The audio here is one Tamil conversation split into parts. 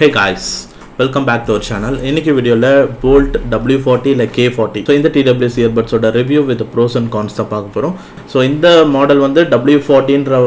Hey guys welcome back to our channel இன்னைக்கு வீடியோவில் போல்ட் டபிள்யூ ஃபார்ட்டி இல்லை கே ஃபார்ட்டி ஸோ இந்த TWS இயர்பட்ஸோட review with pros and cons தான் பார்க்க போகிறோம் ஸோ இந்த மாடல் வந்து டபிள்யூ ஃபார்ட்டின்ற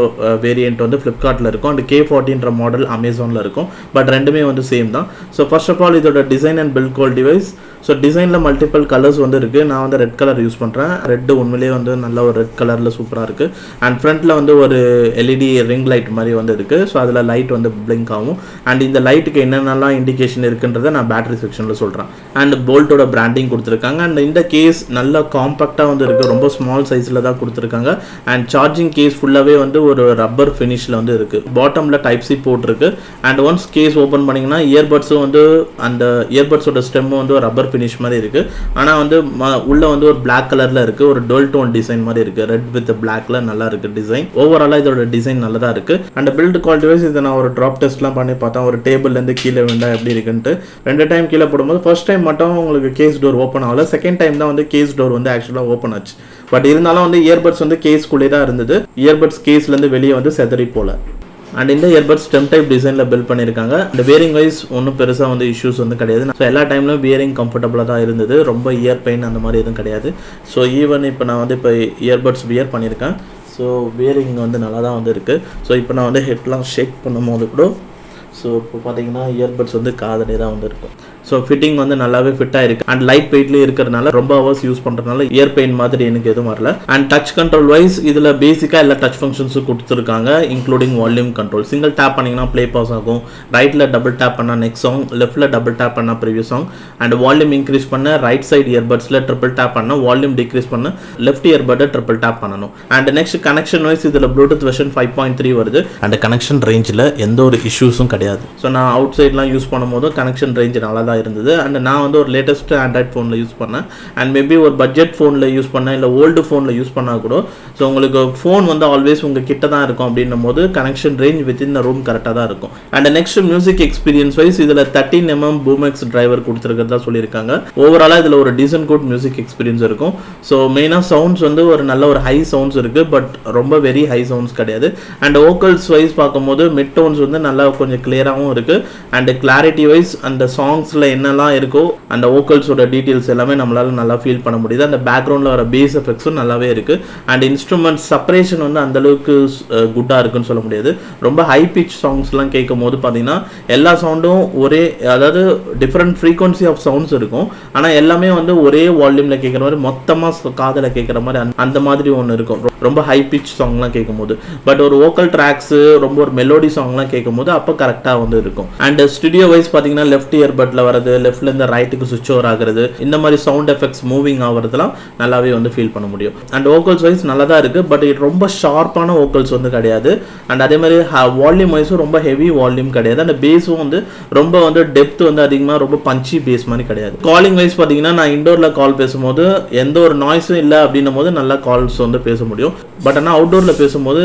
வேரியண்ட் வந்து ஃப்ளிப்கார்ட்டில் இருக்கும். அண்ட் கே ஃபார்ட்டின்ற மாடல் அமேசானில் இருக்கும். பட் ரெண்டுமே வந்து சேம் தான். ஸோ ஃபர்ஸ்ட் ஆஃப் ஆல் இதோட design and build cool device so டிசைனில் மல்டிபிள் கலர்ஸ் வந்து இருக்குது நான் வந்து ரெட் கலர் யூஸ் பண்ணுறேன் ரெட்டு உண்மையிலேயே வந்து நல்ல ஒரு ரெட் கலரில் சூப்பராக இருக்குது அண்ட் ஃப்ரண்ட்டில் வந்து ஒரு எல்இடி ரிங் லைட் மாதிரி வந்து இருக்குது ஸோ அதில் லைட் வந்து பிளிங்க் ஆகும். அண்ட் இந்த லைட்டுக்கு என்னென்னலாம் இண்டிகேஷன் இருக்குன்றதை நான் பேட்டரி செக்ஷனில் சொல்கிறேன் அண்ட் போல்ட்டோட பிராண்டிங் கொடுத்துருக்காங்க. அண்ட் இந்த கேஸ் நல்லா காம்பாக்டாக வந்து இருக்குது ரொம்ப ஸ்மால் சைஸில் தான் கொடுத்துருக்காங்க. அண்ட் சார்ஜிங் கேஸ் ஃபுல்லாகவே வந்து ஒரு ரப்பர் ஃபினிஷில் வந்து இருக்குது பாட்டமில் டைப் சி போட்டிருக்கு. அண்ட் ஒன்ஸ் கேஸ் ஓப்பன் பண்ணிங்கன்னா இயர்பட்ஸும் வந்து அந்த இயர்பட்ஸோட ஸ்டெம்மும் வந்து ஒரு ரப்பர் ஃபினிஷ் மாதிரி இருக்குது ஆனால் வந்து ம- உள்ள வந்து ஒரு பிளாக் கலரில் இருக்குது ஒரு டோல் டோன் டிசைன் மாதிரி இருக்குது ரெட் வித் பிளாக்ல நல்லா இருக்குது டிசைன் ஓவராலாக இதோட டிசைன் நல்லதாக இருக்குது அண்ட் பில்ட் குவாலிட்டி வைஸ் இதை நான் ஒரு ட்ராப் டெஸ்ட்லாம் பண்ணி பார்த்தேன். ஒரு டேபிள்லேருந்து கீழே விண்டா எப்படி இருக்கு இருக்குன்ட்டு. ரெண்டு டைம் கீழே போடும்போது ஃபர்ஸ்ட் டைம் மட்டும் உங்களுக்கு கேஸ் டோர் ஓப்பன் ஆகல. செகண்ட் டைம் தான் வந்து கேஸ் டோர் வந்து ஆக்சுவலாக ஓப்பன் ஆச்சு. பட் இருந்தாலும் வந்து இயர்பட்ஸ் வந்து கேஸ்க்குள்ளே தான் இருந்தது. இயர்பட்ஸ் கேஸ்லேருந்து வெளியே வந்து செதறி போல. அண்ட் இந்த இயர்பட்ஸ் ஸ்டெம் டைப் டிசைனில் பில்ட் பண்ணியிருக்காங்க. இந்த வியரிங் வைஸ் ஒன்றும் பெருசாக வந்து இஷ்யூஸ் வந்து கிடையாது. ஸோ எல்லா டைம்லையும் வியரிங் கம்ஃபர்டபுளாக தான் இருந்தது. ரொம்ப இயர் பெயின் அந்த மாதிரி எதுவும் கிடையாது. ஸோ ஈவன் இப்போ நான் வந்து இப்போ இயர்பட்ஸ் வியர் பண்ணியிருக்கேன். ஸோ வியரிங் வந்து நல்லா தான் வந்து இருக்குது ஸோ இப்போ நான் வந்து ஹெட்லாம் ஷேக் பண்ணும்போது கூட ஸோ இப்போ பார்த்தீங்கன்னா இயர்பட்ஸ் வந்து காதலே தான் வந்து இருக்கும் ஸோ ஃபிட்டிங் வந்து நல்லாவே ஃபிட்டாக இருக்குது அண்ட் லைட் வெயிட்லேயே இருக்கிறதுனால ரொம்ப ஹவர்ஸ் யூஸ் பண்ணுறதுனால இயர் பெயின் மாதிரி எனக்கு எதுவும் வரல. அண்ட் டச் கண்ட்ரோல் வைஸ் இதில் பேசிக்காக எல்லா டச் ஃபங்க்ஷன்ஸும் கொடுத்துருக்காங்க including volume control single tap பண்ணிங்கன்னா ப்ளே பாஸ் ஆகும். ரைட்டில் டபுள் டேப் பண்ணால் நெக்ஸ்ட் சாங் லெஃப்ட்டில் டபுள் டேப் பண்ணால் previous song and volume increase பண்ண ரைட் சைடு இயர்பட்ஸில் ட்ரிபிள் டேப் பண்ண வால்யூம் டிக்ரீஸ் பண்ண லெஃப்ட் இயர்பட்டை ட்ரிபிள் டேப் பண்ணணும். அண்ட் நெக்ஸ்ட் கனெக்ஷன் வைஸ் இதில் Bluetooth version five point three வருது. அண்ட் கனெக்ஷன் ரேஞ்சில் எந்த ஒரு இஷ்யூஸும் கிடையாது. ஸோ நான் அவுட் சைட்லாம் யூஸ் பண்ணும்போது கனெக்ஷன் ரேஞ்ச் நல்லா தான் இருந்தது. அண்ட் நான் வந்து ஒரு லேட்டஸ்ட் ஆண்ட்ராய்ட் ஃபோனில் யூஸ் பண்ணேன். அண்ட் மேபி ஒரு பட்ஜெட் ஃபோனில் யூஸ் பண்ணேன். இல்லை ஓல்டு ஃபோனில் யூஸ் பண்ணால் கூட. ஸோ உங்களுக்கு ஃபோன் வந்து ஆல்வேஸ் உங்கள் கிட்ட தான் இருக்கும் அப்படின்னும் போது connection range within the room கரெக்டாக தான் இருக்கும். And next music experience wise இதில் தேர்ட்டின் எம்எம் பூமெக்ஸ் டிரைவர் கொடுத்துருக்கிறதா சொல்லியிருக்காங்க. ஓவராலாக இதில் ஒரு டிசன் குட் மியூசிக் எக்ஸ்பீரியன்ஸ் இருக்கும். ஸோ மெயினாக சவுண்ட்ஸ் வந்து ஒரு நல்ல ஒரு ஹை சவுண்ட்ஸ் இருக்குது பட் ரொம்ப வெரி ஹை சவுண்ட்ஸ் கிடையாது. அண்ட் ஓக்கல்ஸ் வைஸ் பார்க்கும்போது மிட் டோன்ஸ் வந்து நல்லா கொஞ்சம் கிளியராகவும் இருக்குது அண்ட் கிளாரிட்டி வைஸ் அந்த சாங்ஸில் என்னெல்லாம் இருக்கோ அந்த வோக்கல்ஸோட டீட்டெயில்ஸ் எல்லாமே நம்மளால நல்லா ஃபீல் பண்ண முடியுது. அந்த பேக்ரவுண்டில் வர பேஸ் எஃபெக்ட்ஸும் நல்லாவே இருக்குது அண்ட் இன்ஸ்ட்ருமெண்ட் செப்பரேஷன் வந்து அந்த அளவுக்கு குட்டாக இருக்குன்னு சொல்ல முடியாது. ரொம்ப ஹை பிச் சாங்ஸ்லாம் கேட்கும் போது பார்த்தீங்கன்னா எல்லா சவுண்டும் ஒரே அதாவது டிஃப்ரெண்ட் ஃப்ரீக்வன்சி ஆஃப் சவுண்ட்ஸ் இருக்கும். ஆனால் எல்லாமே வந்து ஒரே வால்யூமில் கேட்குற மாதிரி மொத்தமாக காதில் கேட்குற மாதிரி அந்த- அந்த மாதிரி ஒன்று இருக்கும். ரொம்ப ஹை பிச் சாங்லாம் கேட்கும்போது. பட் ஒரு வோக்கல் ட்ராக்ஸு ரொம்ப ஒரு மெலோடி சாங்லாம் கேட்கும்போது அப்போ கரெக்டாக வந்து இருக்கும். அண்ட் ஸ்டுடியோ வைஸ் பார்த்தீங்கன்னா லெஃப்ட் இயர்பட்டில் வர்றது லெஃப்ட்லேருந்து ரைட்டுக்கு சுவிட்ச் ஓவர் ஆகுறது இந்த மாதிரி சவுண்ட் எஃபெக்ட்ஸ் மூவிங் ஆகிறதுலாம் நல்லாவே வந்து ஃபீல் பண்ண முடியும். அண்ட் வோக்கல்ஸ் வைஸ் நல்லா தான் இருக்குது பட் இது ரொம்ப ஷார்ப்பான வோக்கல்ஸ் வந்து கிடையாது. அண்ட் அதே மாதிரி வால்யூம் வைஸும் ரொம்ப ஹெவி வால்யூம் கிடையாது. அந்த பேஸும் வந்து ரொம்ப வந்து டெப்த் வந்து அதிகமாக ரொம்ப பஞ்சி பேஸ் மாதிரி கிடையாது. காலிங் வைஸ் பார்த்தீங்கன்னா நான் இண்டோரில் கால் பேசும்போது எந்த ஒரு நாய்ஸும் இல்லை அப்படின்னும் போது நல்லா கால்ஸ் வந்து பேச முடியும். பட் ஆனால் அவுட்டோரில் பேசும்போது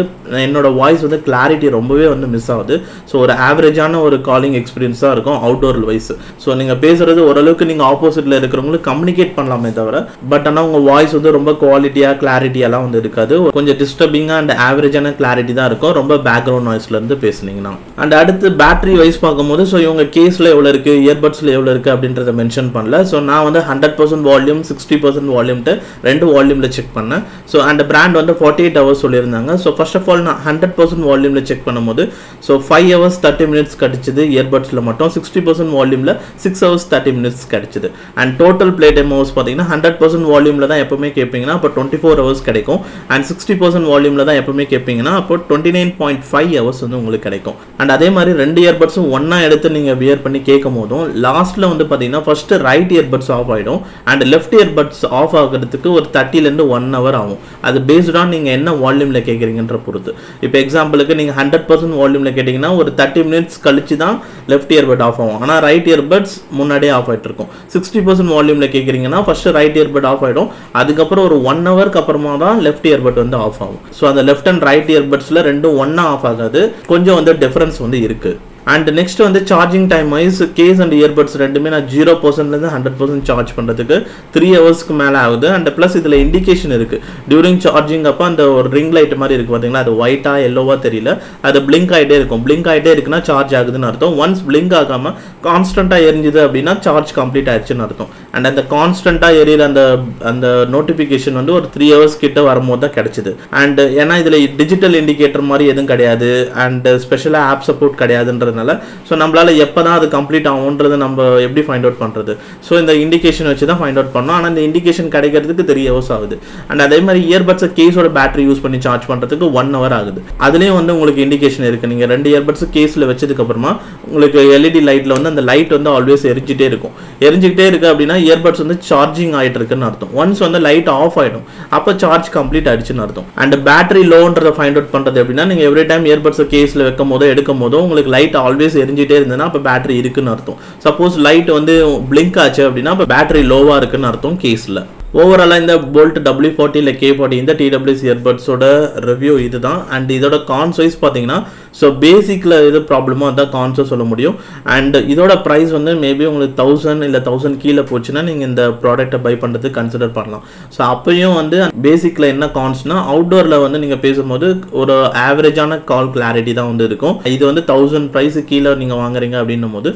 என்னோட வாய்ஸ் வந்து கிளாரிட்டி ரொம்பவே வந்து மிஸ் ஆகுது. ஸோ ஒரு ஆவரேஜான ஒரு காலிங் எக்ஸ்பீரியன்ஸ் தான் இருக்கும் அவுட்டோர் வைஸ் ஸோ நீங்கள் பேசுறது ஓரளவுக்கு நீங்கள் ஆப்போசிட்டில் இருக்கிறவங்களுக்கு கம்யூனிகேட் பண்ணலாமே தவிர பட் ஆனால் உங்கள் வாய்ஸ் வந்து ரொம்ப குவாலிட்டியாக கிளாரிட்டியெல்லாம் வந்து இருக்காது. கொஞ்சம் டிஸ்டர்பிங்காக அண்ட் ஆவரேஜான கிளாரிட்டி தான் இருக்கும். ரொம்ப பேக்ரவுண்ட் நாய்ஸ்லேருந்து பேசுனீங்கன்னா. அண்ட் அடுத்து பேட்டரி வைஸ் பார்க்கும்போது ஸோ இவங்க கேஸில் எவ்வளோ இருக்குது இயர்பட்ஸில் எவ்வளோ இருக்குது அப்படின்றத மென்ஷன் பண்ணல. ஸோ நான் வந்து hundred percent volume sixty percent வால்யூம்ட்டு ரெண்டு வால்யூமில் செக் பண்ணேன். ஸோ அந்த பிராண்ட் வந்து ஃபார்ட்டி எயிட் ஹவர்ஸ் சொல்லியிருந்தாங்க. ஸோ ஃபர்ஸ்ட் ஆஃப் ஆல் நான் ஹண்ட்ரட் பர்சன்ட் வால்யூமில் செக் பண்ணும்போது so five hours thirty minutes கிடச்சிது இயர்பட்ஸில் மட்டும். சிக்ஸ்டி பர்சன்ட் வால்யூமில் சிக்ஸ் ஹவர்ஸ் தேர்ட்டி மினிட்ஸ் கிடச்சிது. And total play time hours பார்த்தீங்கன்னா ஹண்ட்ரட் பர்சன்ட் வால்யூமில் தான் எப்போவுமே கேட்பீங்கன்னா அப்போ டுவெண்ட்டி ஃபோர் ஹவர்ஸ் கிடைக்கும். அண்ட் சிக்ஸ்டி பர்சன்ட் வால்யூமில் தான் எப்போவுமே கேட்பீங்கன்னா அப்போ twenty nine point five hours வந்து உங்களுக்கு கிடைக்கும். அண்ட் அதே மாதிரி ரெண்டு இயர்பட்ஸும் ஒன்றா எடுத்து நீங்கள் வியர் பண்ணி கேட்கும் போதும் லாஸ்ட்டில் வந்து பார்த்தீங்கன்னா ஃபஸ்ட்டு ரைட் இயர்பட்ஸ் ஆஃப் ஆகிடும் அண்ட் லெஃப்ட் இயர்பட்ஸ் ஆஃப் ஆகிறதுக்கு ஒரு தேர்ட்டிலேருந்து ஒன் ஹவர் ஆகும். அது பேஸ்டாக நீங்கள் என்ன வால்யூமில் கேட்குறீங்கன்ற பொறுத்து. இப்போ எக்ஸாம்பிளுக்கு நீங்கள் ஹண்ட்ரட் பர்சன்ட் வால்யூமில் கேட்டிங்கன்னா ஒரு தேர்ட்டி மினிட்ஸ் கழிச்சு தான் லெஃப்ட் இயர்பட் ஆஃப் ஆகும். ஆனால் ரைட் இயர்பட்ஸ் முன்னாடியே ஆஃப் ஆகிட்டு இருக்கும். சிக்ஸ்டி பர்சன்ட் வால்யூமில் கேட்குறீங்கன்னா ஃபஸ்ட்டு ரைட் இயர்பட் ஆஃப் ஆகிடும் அதுக்கப்புறம் ஒரு ஒன் ஹவருக்கு அப்புறமா தான் லெஃப்ட் இயர்பட் வந்து ஆஃப் ஆகும். ஸோ அந்த லெஃப்ட் அண்ட் ரைட் இயர்பட்ஸில் ரெண்டும் ஒன்றா ஆஃப் ஆகாது. கொஞ்சம் வந்து டிஃப்ரென்ஸ் வந்து இருக்குது அண்ட் நெக்ஸ்ட் வந்து charging time wise case and earbuds ரெண்டுமே நான் ஜீரோ பர்சன்ட்லேருந்து ஹண்ட்ரட் பர்சன்ட் சார்ஜ் பண்ணுறதுக்கு த்ரீ ஹவர்ஸ்க்கு மேலே ஆகுது. அண்ட் ப்ளஸ் இதில் இண்டிகேஷன் இருக்குது டியூரிங் சார்ஜிங் அப்போ அந்த ஒரு ரிங் லைட் மாதிரி இருக்குது பார்த்தீங்களா அது ஒயிட்டாக எல்லோவாக தெரியல. அது பிளிங்க் ஆகிட்டே இருக்கும். பிளிங்க் ஆகிட்டே இருக்குன்னா சார்ஜ் ஆகுதுன்னு அர்த்தம். ஒன்ஸ் பிளிங்க் ஆகாமல் கான்ஸ்டண்ட்டாக எரிஞ்சுது அப்படின்னா சார்ஜ் கம்ப்ளீட் ஆயிடுச்சுன்னு அர்த்தம். அண்ட் அந்த கான்ஸ்டண்ட்டாக எரியிற அந்த அந்த நோட்டிஃபிகேஷன் வந்து ஒரு த்ரீ ஹவர்ஸ் கிட்ட வரும்போது தான் கிடச்சிது. அண்ட் ஏன்னா இதில் டிஜிட்டல் இண்டிகேட்டர் மாதிரி எதுவும் கிடையாது. அண்ட் ஸ்பெஷலாக ஆப் சப்போர்ட் கிடையாதுன்றதுனால ஸோ நம்மளால் எப்போ தான் அது கம்ப்ளீட் ஆகுன்றதை நம்ம எப்படி ஃபைண்ட் அவுட் பண்ணுறது ஸோ இந்த இண்டிகேஷன் வச்சு தான் ஃபைண்ட் அவுட் பண்ணோம். ஆனால் இந்த இண்டிகேஷன் கிடைக்கிறதுக்கு த்ரீ ஹவர்ஸ் ஆகுது. அண்ட் அதே மாதிரி இயர்பட்ஸை கேஸோட பேட்டரி யூஸ் பண்ணி சார்ஜ் பண்ணுறதுக்கு ஒன் ஹவர் ஆகுது. அதுலேயும் வந்து உங்களுக்கு இண்டிகேஷன் இருக்குது நீங்கள் ரெண்டு இயர்பட்ஸ் கேஸில் வச்சதுக்கப்புறமா உங்களுக்கு எல்இடி லைட்டில் வந்து அந்த லைட் வந்து ஆல்வேஸ் எரிஞ்சிட்டே இருக்கும். எரிஞ்சிக்கிட்டே இருக்குது அப்படின்னா இயர்பட்ஸ் வந்து சார்ஜிங் ஆகிட்டு இருக்குன்னு அர்த்தம். ஒன்ஸ் வந்து லைட் ஆஃப் ஆகிடும் அப்போ சார்ஜ் கம்ப்ளீட் ஆயிடுச்சுன்னு அர்த்தம். அண்ட் பேட்டரி லோன்றதை ஃபைண்ட் அவுட் பண்ணுறது எப்படின்னா நீங்கள் எவ்ரி டைம் இயர்பட்ஸை கேஸில் வைக்கும் போதோ எடுக்கும் போதோ உங்களுக்கு லைட் ஆல்வேஸ் எரிஞ்சிட்டே இருந்ததுன்னா அப்போ பேட்டரி இருக்குன்னு அர்த்தம். சப்போஸ் லைட் வந்து பிளிங்க் ஆச்சு அப்படின்னா அப்போ பேட்டரி லோவாக இருக்குன்னு அர்த்தம் கேஸில் ஓவராலாக இந்த போல்ட் டபிள்யூ ஃபார்ட்டி இல்லை கே ஃபார்ட்டி இந்த டிடபிள்யூஸ் இயர்பட்ஸோட ரிவ்யூ இதுதான். அண்ட் இதோட கான்ஸ் வைஸ் பார்த்தீங்கன்னா ஸோ பேசிக்கில் எது ப்ராப்ளமோ அதான் கான்ஸோ சொல்ல முடியும். அண்ட் இதோட ப்ரைஸ் வந்து மேபி உங்களுக்கு தௌசண்ட் இல்லை தௌசண்ட் கீழே போச்சுன்னா நீங்கள் இந்த ப்ராடக்ட்டை பை பண்ணுறதுக்கு கன்சிடர் பண்ணலாம். ஸோ அப்பயும் வந்து பேசிக்கில் என்ன கான்ஸ்னால் அவுட்டோரில் வந்து நீங்கள் பேசும்போது ஒரு ஆவரேஜான கால் கிளாரிட்டி தான் வந்து இருக்கும். இது வந்து தௌசண்ட் ப்ரைஸு கீழே நீங்கள் வாங்குறீங்க அப்படின்னும் போது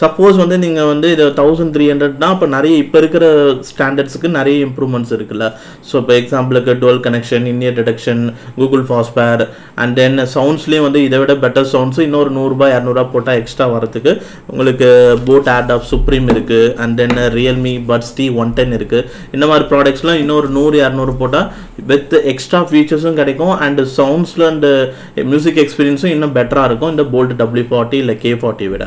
சப்போஸ் வந்து நீங்கள் வந்து இது தௌசண்ட் த்ரீ ஹண்ட்ரட்னா இப்போ நிறைய இப்போ இருக்கிற ஸ்டாண்டர்ட்ஸுக்கு நிறைய இம்ப்ரூவ்மெண்ட்ஸ் இருக்குல்ல. ஸோ இப்போ எக்ஸாம்பிளுக்கு dual connection in ear detection Google fast pair and then சவுண்ட்ஸ்லேயும் வந்து இதை விட பெட்டர் சவுண்ட்ஸ் இன்னொரு நூறுரூபா இரநூறுவா போட்டால் எக்ஸ்ட்ரா வரதுக்கு உங்களுக்கு போட் ஆட் ஆஃப் சுப்ரீம் இருக்குது and then Realme Buds T one ten இருக்குது இந்த மாதிரி ப்ராடக்ட்ஸ்லாம் இன்னொரு நூறு இரநூறு போட்டால் வித் எக்ஸ்ட்ரா ஃபீச்சர்ஸும் கிடைக்கும். அண்ட் சவுண்ட்ஸில் அண்டு மியூசிக் எக்ஸ்பீரியன்ஸும் இன்னும் பெட்டராக இருக்கும். இந்த போல்ட் டபிள்யூ ஃபார்ட்டி இல்லை கே ஃபார்ட்டி விட.